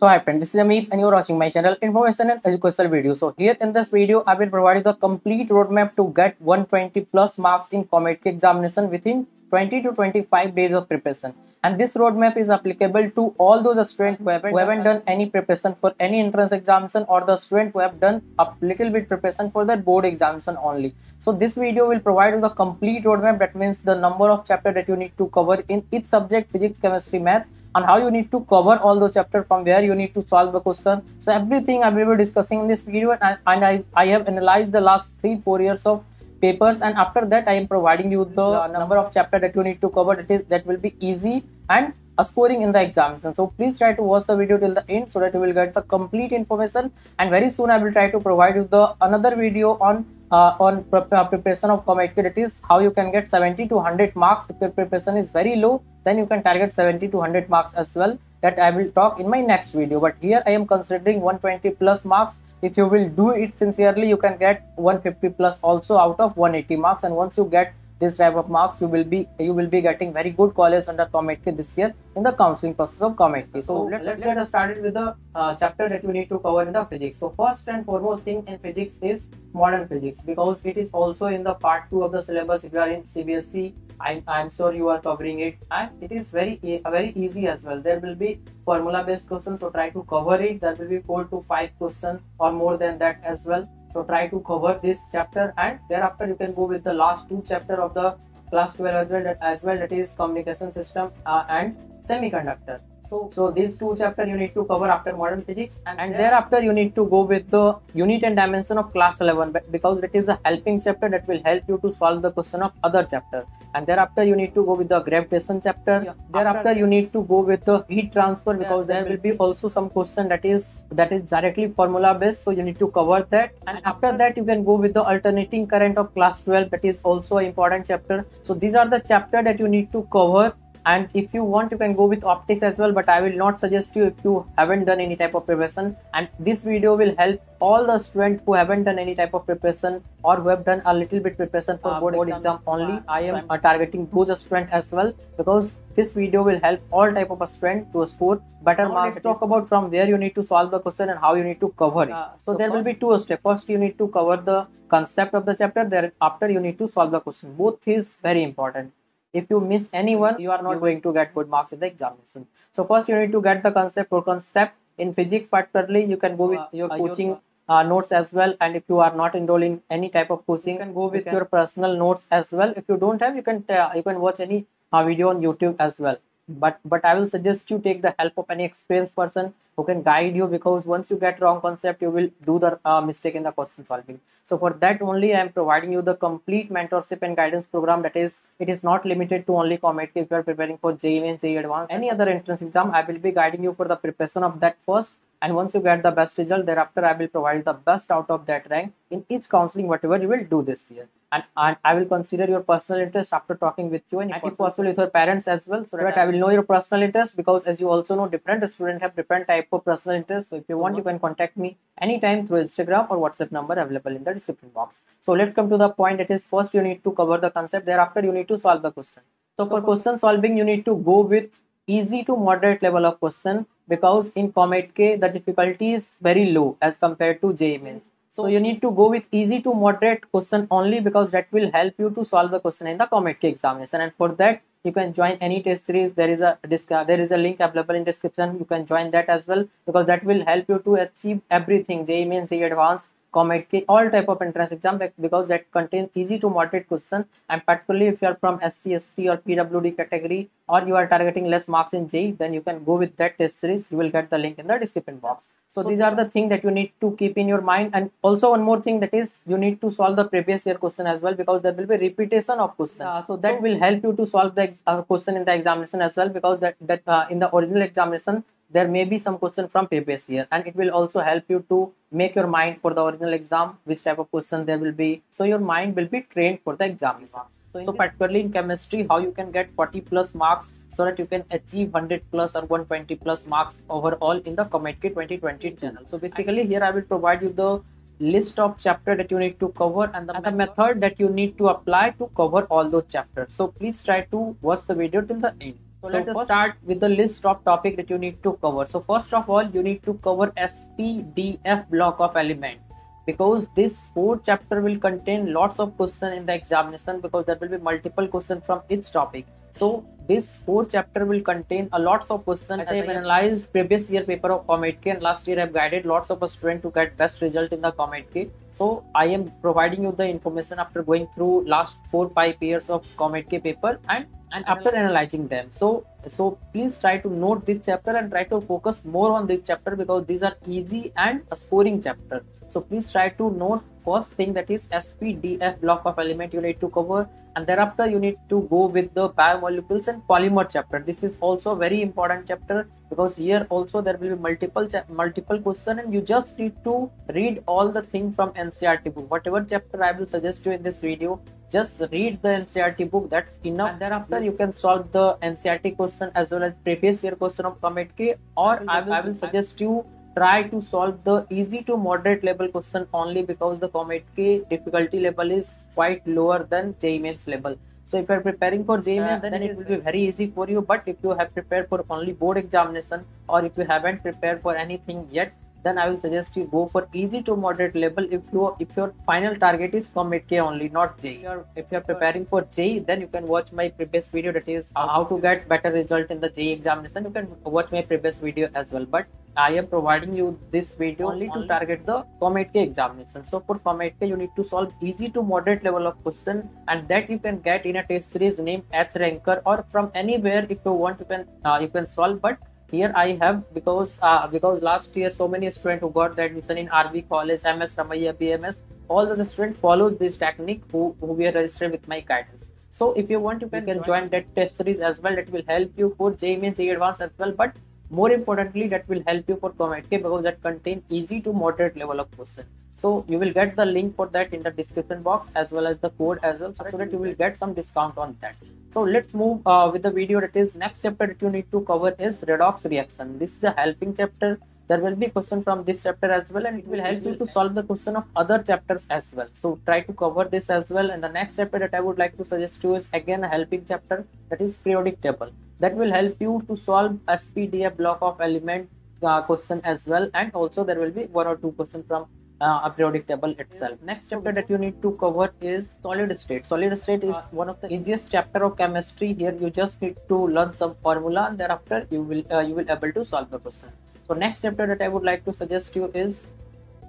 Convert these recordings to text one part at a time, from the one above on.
So hi friend, this is Amit and you're watching my channel Information and Educational Video. So here in this video, I will provide you the complete roadmap to get 120 plus marks in COMEDK examination within 20 to 25 days of preparation. And this roadmap is applicable to all those students who haven't, who haven't done any preparation for any entrance examination or the student who have done a little bit preparation for that board examination only. So this video will provide you the complete roadmap. That means the number of chapter that you need to cover in each subject physics chemistry math and how you need to cover all those chapters from where you need to solve the question. So everything i will be discussing in this video and, and I, I have analyzed the last three four years of papers and after that i am providing you the number of chapter that you need to cover. That is that will be easy and a scoring in the examination so please try to watch the video till the end so that you will get the complete information. And very soon i will try to provide you the another video on uh, on uh, preparation of COMEDK that is how you can get 70 to 100 marks. If your preparation is very low then you can target 70 to 100 marks as well that I will talk in my next video but here I am considering 120 plus marks if you will do it sincerely you can get 150 plus also out of 180 marks and once you get this type of marks you will be you will be getting very good college under COMEDK this year in the counseling process of COMEDK. So, so let's, let's get started with the uh, chapter that you need to cover in the physics. So first and foremost thing in physics is modern physics because it is also in the part 2 of the syllabus if you are in CBSE I'm, I'm sure you are covering it. And it is very very easy as well. There will be formula based questions so try to cover it. There will be four to five questions or more than that as well. So try to cover this chapter and thereafter you can go with the last two chapter of the class 12 as well. That, as well that is communication system uh, and semiconductor so so these two chapter you need to cover after modern physics and, and thereafter you need to go with the unit and dimension of class 11 because it is a helping chapter that will help you to solve the question of other chapter. And thereafter you need to go with the gravitation chapter. Yeah. thereafter you need to go with the heat transfer because yeah, there will be also some question that is that is directly formula based. So you need to cover that. And after that you can go with the alternating current of class 12 that is also an important chapter. So these are the chapter that you need to cover and if you want you can go with optics as well but i will not suggest you if you haven't done any type of preparation. And this video will help all the students who haven't done any type of preparation or who have done a little bit preparation for uh, board, board exam, exam. only. Uh, i am uh, targeting those students as well because this video will help all type of a student to score better now marks. let's talk about from where you need to solve the question and how you need to cover it. Uh, so, so, there will be two steps. First you need to cover the concept of the chapter there after you need to solve the question. Both is very important if you miss anyone you are not going to get good marks in the examination. So first you need to get the concept or concept. In physics particularly you can go with uh, your coaching uh, notes as well. And if you are not enrolled in any type of coaching you can go with your personal notes as well. If you don't have you can uh, you can watch any uh, video on youtube as well but but i will suggest you take the help of any experienced person who can guide you because once you get wrong concept you will do the uh, mistake in the question solving. So for that only i am providing you the complete mentorship and guidance program that is it is not limited to only COMEDK if you are preparing for JEE and JEE advanced any other entrance exam i will be guiding you for the preparation of that first. And once you get the best result thereafter i will provide the best out of that rank in each counseling whatever you will do this year and, and i will consider your personal interest after talking with you. And if possible with your parents as well so that i will know your personal interest because as you also know different students have different type of personal interest. So if you want you can contact me anytime through instagram or whatsapp number available in the description box. So let's come to the point that is first you need to cover the concept thereafter you need to solve the question. So for question solving you need to go with easy to moderate level of question because in COMEDK the difficulty is very low as compared to JEE Mains. So you need to go with easy to moderate question only because that will help you to solve the question in the COMEDK examination. And for that you can join any test series. There is a disc uh, there is a link available in description. You can join that as well because that will help you to achieve everything. JEE Mains JEE Advanced COMEDK, all type of entrance exam because that contains easy to moderate question and particularly if you are from SC, ST or PWD category or you are targeting less marks in JEE then you can go with that test series. You will get the link in the description box. So, so these are the thing that you need to keep in your mind. And also one more thing that is you need to solve the previous year question as well because there will be repetition of question. Uh, so that so, will help you to solve the uh, question in the examination as well because that that uh, in the original examination there may be some question from previous year and it will also help you to make your mind for the original exam which type of question there will be. So your mind will be trained for the exam. So, so particularly in chemistry how you can get 40 plus marks so that you can achieve 100 plus or 120 plus marks overall in the COMEDK 2020 channel so basically here i will provide you the list of chapter that you need to cover and the, and the method that you need to apply to cover all those chapters. So please try to watch the video till the end So, so let us start with the list of topic that you need to cover. So first of all, you need to cover SPDF block of element because this fourth chapter will contain lots of question in the examination because there will be multiple question from each topic. So this fourth chapter will contain a lots of questions. I have analyzed previous year paper of COMEDK and last year I have guided lots of students to get best result in the COMEDK. So I am providing you the information after going through last four five years of COMEDK paper and and after analyzing them so so please try to note this chapter and try to focus more on this chapter because these are easy and a scoring chapter so please try to note first thing that is spdf block of element you need to cover. And thereafter you need to go with the biomolecules and polymer chapter. This is also very important chapter because here also there will be multiple multiple question and you just need to read all the thing from ncert book. Whatever chapter i will suggest you in this video just read the ncert book. That's enough. And thereafter you can solve the ncert question as well as previous year question of COMEDK or I will, I will suggest you try to solve the easy to moderate level question only because the COMEDK difficulty level is quite lower than JEE mains level. So if you are preparing for JEE mains, then it will be very easy for you. But if you have prepared for only board examination or if you haven't prepared for anything yet, then I will suggest you go for easy to moderate level if you if your final target is COMEDK only, not JEE. If you are preparing for JEE, then you can watch my previous video that is how to get better result in the JEE examination. You can watch my previous video as well. But I am providing you this video only to target the COMEDK examination. So for COMEDK, you need to solve easy to moderate level of question and that you can get in a test series named H Ranker or from anywhere if you want you can uh, you can solve. But here I have because uh, because last year so many students who got the admission in RV college, MS Ramaiah, BMS, all the students followed this technique who, who were registered with my guidance. So if you want, you can, you can join that test series as well. That will help you for Mains, JEE Advanced as well. But more importantly, that will help you for COMEDK because that contain easy to moderate level of question. So you will get the link for that in the description box as well as the code as well, so, so that you will get some discount on that. So let's move uh, with the video that is next chapter that you need to cover is redox reaction. This is a helping chapter. There will be question from this chapter as well and it will help you to solve the question of other chapters as well. So try to cover this as well and the next chapter that i would like to suggest to you is again a helping chapter that is periodic table that will help you to solve spdf block of element uh, question as well and also there will be one or two questions from uh, a periodic table itself. Next chapter that you need to cover is solid state. Solid state is one of the easiest chapter of chemistry. Here you just need to learn some formula and thereafter you will uh, you will able to solve the question. So next chapter that I would like to suggest you is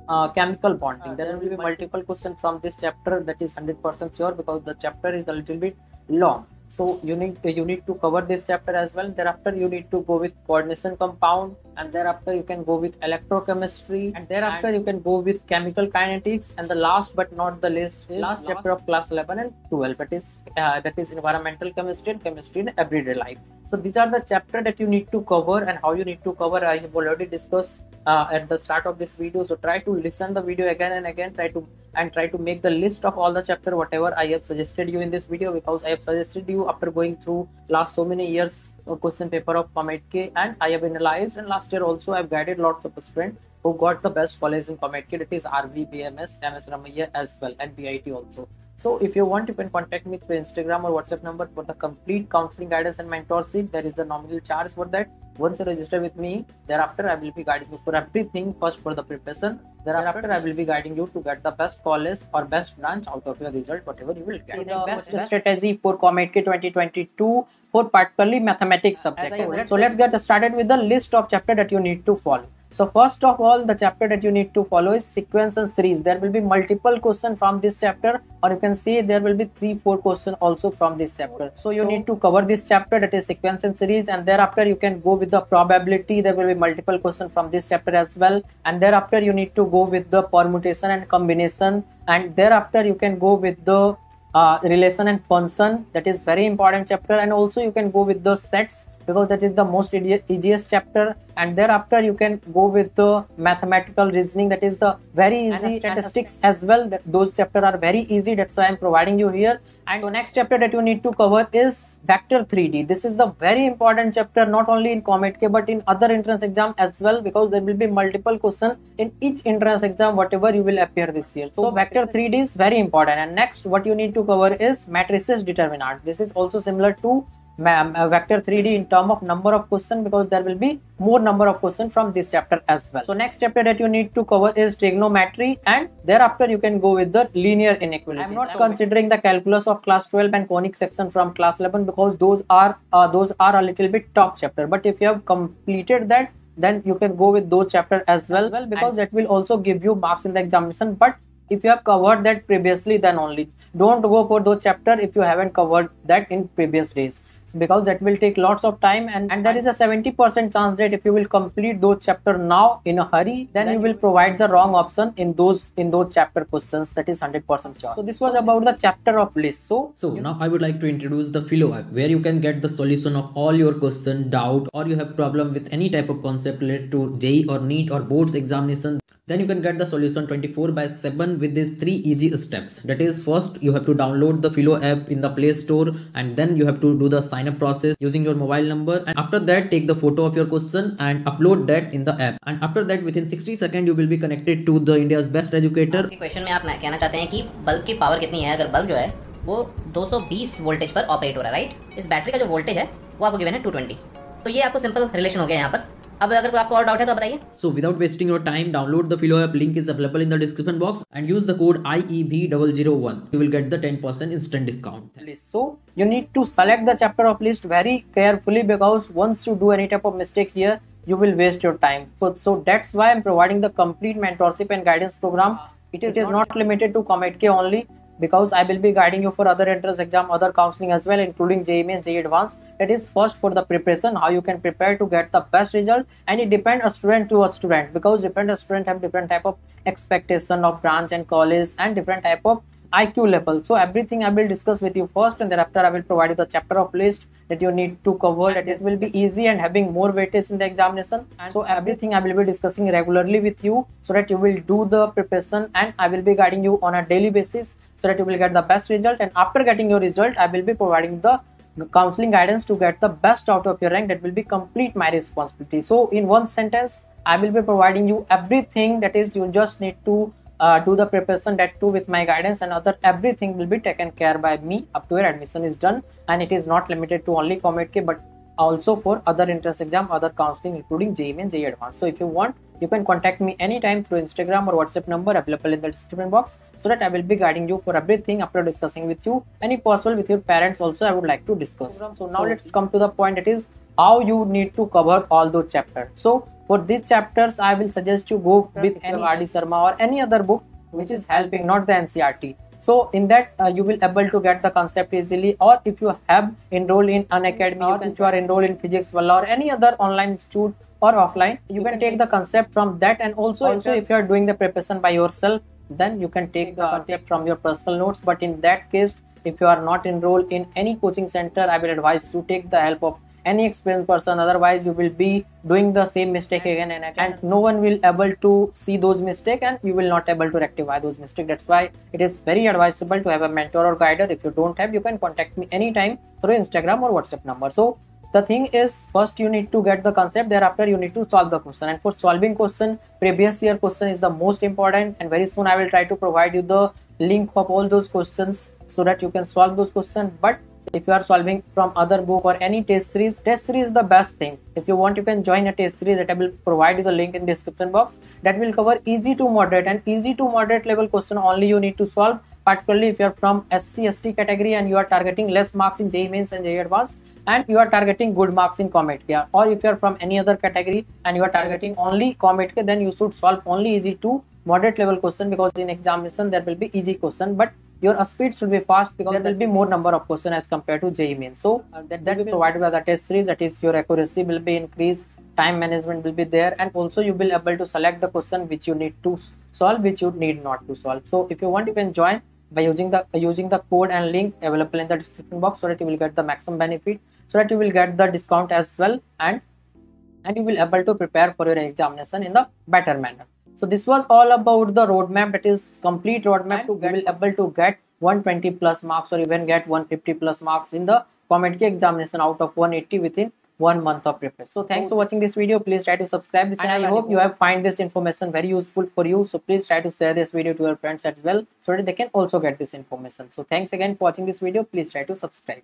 uh, chemical bonding. There will be multiple questions from this chapter that is 100% sure because the chapter is a little bit long so you need you need to cover this chapter as well. Thereafter you need to go with coordination compound. And thereafter you can go with electrochemistry. And thereafter and you can go with chemical kinetics. And the last but not the least is last chapter of class 11 and 12 that is uh, that is environmental chemistry and chemistry in everyday life. So these are the chapter that you need to cover and how you need to cover. I have already discussed uh, at the start of this video so try to listen the video again and again try to and try to make the list of all the chapter whatever i have suggested you in this video because i have suggested you after going through last so many years question paper of COMEDK and i have analyzed and last year also i've guided lots of students who got the best college in COMEDK that is rv bms ms ramaiah as well and bit also so if you want, you can contact me through Instagram or WhatsApp number for the complete counseling guidance and mentorship. There is a nominal charge for that. Once you register with me, thereafter I will be guiding you for everything. First for the preparation, thereafter I will be guiding you to get the best college or best branch out of your result, whatever you will get. The best strategy for COMEDK 2022 for particularly mathematics subject. So, so let's get started with the list of chapter that you need to follow. So first of all, the chapter that you need to follow is sequence and series. There will be multiple questions from this chapter or you can see there will be three, four questions also from this chapter. So you so, need to cover this chapter that is sequence and series and thereafter you can go with the probability. There will be multiple questions from this chapter as well. And thereafter you need to go with the permutation and combination and thereafter you can go with the uh, relation and function that is very important chapter and also you can go with the sets because that is the most easiest chapter. And thereafter you can go with the mathematical reasoning. That is the very easy statistics. as well. Those chapter are very easy. That's why i'm providing you here. And so next chapter that you need to cover is vector 3d this is the very important chapter not only in COMEDK but in other entrance exam as well because there will be multiple question in each entrance exam whatever you will appear this year. So, so vector 3d is very important. And next what you need to cover is matrices determinant. This is also similar to vector 3d in term of number of question because there will be more number of question from this chapter as well. So next chapter that you need to cover is trigonometry and thereafter you can go with the linear inequality. I'm not considering the calculus of class 12 and conic section from class 11 because those are uh, those are a little bit tough chapter. But if you have completed that then you can go with those chapter as well, well because and that will also give you marks in the examination. But if you have covered that previously then only. Don't go for those chapter if you haven't covered that in previous days because that will take lots of time and, and there is a 70% chance that if you will complete those chapter now in a hurry then, then you will provide the wrong option in those in those chapter questions. That is 100% sure. So this was about the chapter of list. So so now i would like to introduce the Filo app where you can get the solution of all your question doubt or you have problem with any type of concept related to JEE or NEET or boards examination then you can get the solution 24 by 7 with these three easy steps that is first you have to download the philo app in the play store and then you have to do the sign up process using your mobile number and after that take the photo of your question and upload that in the app and after that within 60 seconds you will be connected to the india's best educator question में आप कहना चाहते हैं कि bulb की power कितनी है अगर बल्ब जो है वो 220 वोल्टेज पर ऑपरेट हो रहा है राइट इस बैटरी का जो वोल्टेज है वो आपको गिवन है 220 तो ये आपको सिंपल रिलेशन हो गया यहाँ पर अब अगर कोई आपको और डाउट है तो बताइए। So without wasting your time download the Filo app link is available in the description box and use the code IEB001 you will get the 10% instant discount so you need to select the chapter of list very carefully because once you do any type of mistake here you will waste your time so that's why I am providing the complete mentorship and guidance program it is not limited to comedy only because I will be guiding you for other entrance exam, other counseling as well, including JEE Mains, JEE Advanced. That is first for the preparation, how you can prepare to get the best result, and it depends a student to a student because different student have different type of expectation of branch and college and different type of IQ level. So everything I will discuss with you first and thereafter I will provide you the chapter of list that you need to cover that is will be easy and having more weightage in the examination. And so everything I will be discussing regularly with you so that you will do the preparation and I will be guiding you on a daily basis so that you will get the best result. And after getting your result I will be providing the counseling guidance to get the best out of your rank. That will be complete my responsibility. So in one sentence I will be providing you everything that is you just need to uh, do the preparation that too with my guidance. And other everything will be taken care by me. Up to your admission is done. And it is not limited to only COMEDK but also for other entrance exam other counseling including JEE and JEE advanced. So if you want you can contact me anytime through instagram or whatsapp number available in the description box so that i will be guiding you for everything after discussing with you any possible with your parents also i would like to discuss so now let's come to the point that is how you need to cover all those chapters so for these chapters, I will suggest you go with any R.D. Sharma or any other book which is helping, not the NCERT. So in that uh, you will able to get the concept easily or if you have enrolled in an academy or if you are enrolled in Physics Wallah or any other online institute or offline you, can, take the concept from that and also, also if you are doing the preparation by yourself then you can take the concept from your personal notes. But in that case if you are not enrolled in any coaching center I will advise you to take the help of any experienced person. Otherwise you will be doing the same mistake again and again. and no one will able to see those mistake and you will not able to rectify those mistake. That's why it is very advisable to have a mentor or guider. If you don't have you can contact me anytime through instagram or whatsapp number. So the thing is first you need to get the concept thereafter you need to solve the question. And for solving question previous year question is the most important and very soon i will try to provide you the link of all those questions so that you can solve those questions but if you are solving from other book or any test series test series is the best thing. If you want you can join a test series that i will provide you the link in description box. That will cover easy to moderate and easy to moderate level question only you need to solve. Particularly if you are from sc st category and you are targeting less marks in JEE Mains and JEE Advanced and you are targeting good marks in COMEDK or if you are from any other category and you are targeting only COMEDK then you should solve only easy to moderate level question because in examination there will be easy question but your speed should be fast because there will be more number of questions as compared to JEE Main. So uh, that, that will be provided by the test series. That is your accuracy will be increased, time management will be there, and also you will able to select the question which you need to solve, which you need not to solve. So if you want, you can join by using the uh, using the code and link available in the description box so that you will get the maximum benefit, so that you will get the discount as well, and and you will able to prepare for your examination in the better manner. So this was all about the roadmap that is complete roadmap to get will able to get 120 plus marks or even get 150 plus marks in the Comet examination out of 180 within one month of preparation. So thanks for watching this video. Please try to subscribe this channel. I hope you have find this information very useful for you. So please try to share this video to your friends as well so that they can also get this information. So thanks again for watching this video. Please try to subscribe.